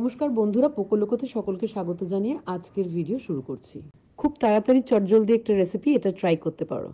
নমস্কার বন্ধুরা, পোকোলোকোতে সকলকে স্বাগত জানিয়ে আজকের ভিডিও শুরু করছি। খুব তাড়াতাড়ি চটজলদি একটা রেসিপি এটা ট্রাই করতে পারো।